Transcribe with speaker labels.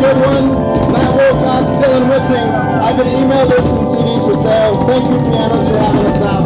Speaker 1: Good one, Matt Wilcox, Dylan Wissing. I've been email listing CDs for sale. Thank you, pianos, for having us out.